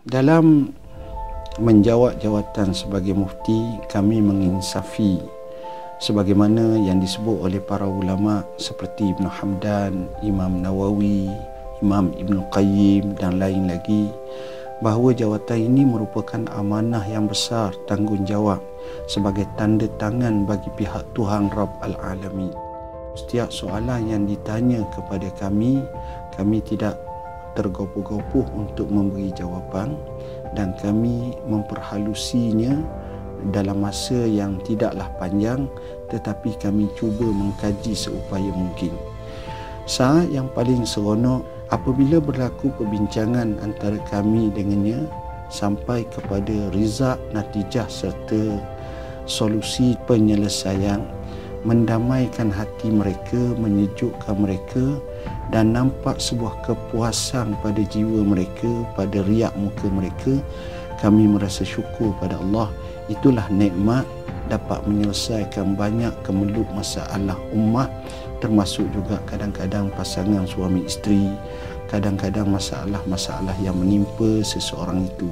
Dalam menjawab jawatan sebagai mufti, kami menginsafi sebagaimana yang disebut oleh para ulama seperti Ibn Hamdan, Imam Nawawi, Imam Ibn Qayyim dan lain lagi bahawa jawatan ini merupakan amanah yang besar tanggungjawab sebagai tanda tangan bagi pihak Tuhan Rabb Al-Alamin. Setiap soalan yang ditanya kepada kami, kami tidak tergopoh-gopoh untuk memberi jawapan dan kami memperhalusinya dalam masa yang tidaklah panjang tetapi kami cuba mengkaji seupaya mungkin. Saat yang paling seronok apabila berlaku perbincangan antara kami dengannya sampai kepada rizak natijah serta solusi penyelesaian mendamaikan hati mereka, menyejukkan mereka dan nampak sebuah kepuasan pada jiwa mereka, pada riak muka mereka, kami merasa syukur pada Allah. Itulah nikmat dapat menyelesaikan banyak kemeluk masalah ummah termasuk juga kadang-kadang pasangan suami isteri kadang-kadang masalah-masalah yang menimpa seseorang itu.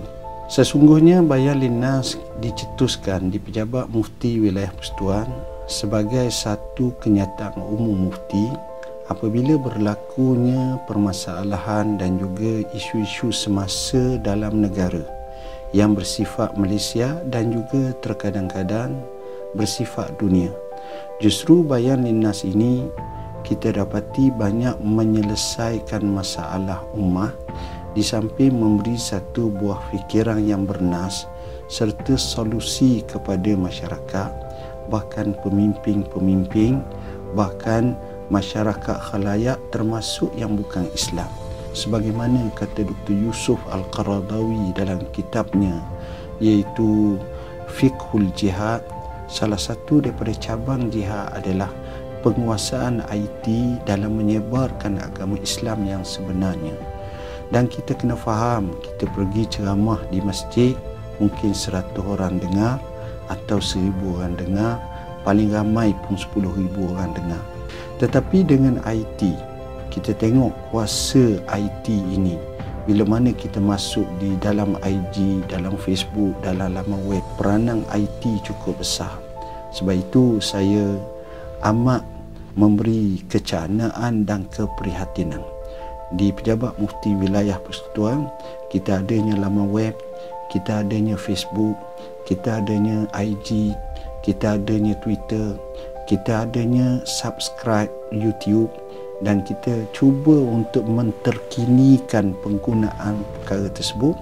Sesungguhnya bayan linnas dicetuskan di pejabat mufti wilayah persekutuan sebagai satu kenyataan umum mufti apabila berlakunya permasalahan dan juga isu-isu semasa dalam negara yang bersifat Malaysia dan juga terkadang-kadang bersifat dunia. Justru bayan linnas ini kita dapati banyak menyelesaikan masalah ummah di samping memberi satu buah fikiran yang bernas serta solusi kepada masyarakat bahkan pemimpin-pemimpin bahkan masyarakat khalayak termasuk yang bukan Islam sebagaimana kata Dr. Yusuf Al-Qaradawi dalam kitabnya iaitu Fiqhul Jihad salah satu daripada cabang jihad adalah penguasaan IT dalam menyebarkan agama Islam yang sebenarnya. Dan kita kena faham, kita pergi ceramah di masjid, mungkin seratus orang dengar atau seribu orang dengar, paling ramai pun sepuluh ribu orang dengar. Tetapi dengan IT, kita tengok kuasa IT ini bila mana kita masuk di dalam IG, dalam Facebook, dalam laman web, peranan IT cukup besar. Sebab itu saya amat memberi kecanaan dan keprihatinan. Di Pejabat Mufti Wilayah Persekutuan, kita adanya laman web, kita adanya Facebook, kita adanya IG, kita adanya Twitter, kita adanya subscribe YouTube, dan kita cuba untuk menterkinikan penggunaan perkara tersebut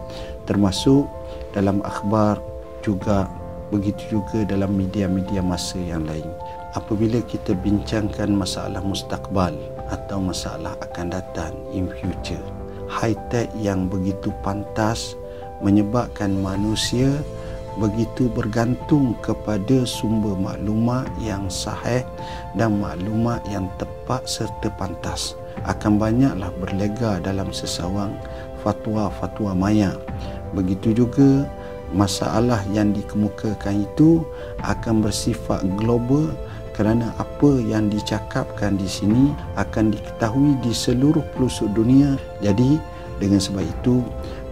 termasuk dalam akhbar juga begitu juga dalam media-media masa yang lain. Apabila kita bincangkan masalah mustakbal atau masalah akan datang in future high tech yang begitu pantas menyebabkan manusia begitu bergantung kepada sumber maklumat yang sahih dan maklumat yang tepat serta pantas. Akan banyaklah berlega dalam sesawang fatwa-fatwa maya. Begitu juga masalah yang dikemukakan itu akan bersifat global kerana apa yang dicakapkan di sini akan diketahui di seluruh pelosok dunia. Jadi dengan sebab itu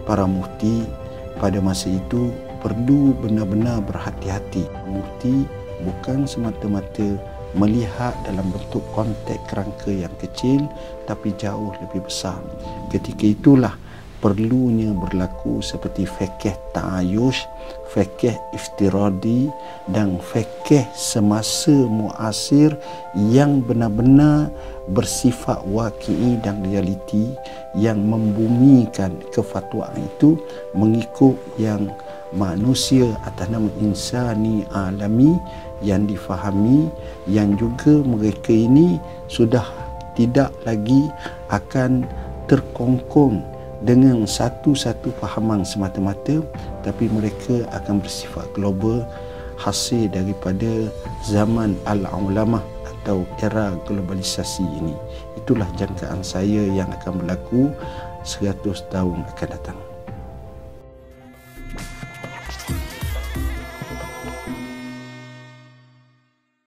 para mufti pada masa itu perlu benar-benar berhati-hati. Mufti bukan semata-mata melihat dalam bentuk konteks kerangka yang kecil tapi jauh lebih besar. Ketika itulah perlunya berlaku seperti fikih ta'ayush, fikih iftiradi dan fikih semasa muasir yang benar-benar bersifat waki'i dan realiti yang membumikan kefatwaan itu mengikut yang manusia atas nama insani alami yang difahami yang juga mereka ini sudah tidak lagi akan terkongkong dengan satu-satu fahaman semata-mata tapi mereka akan bersifat global hasil daripada zaman al-ulama atau era globalisasi ini. Itulah jangkaan saya yang akan berlaku 100 tahun akan datang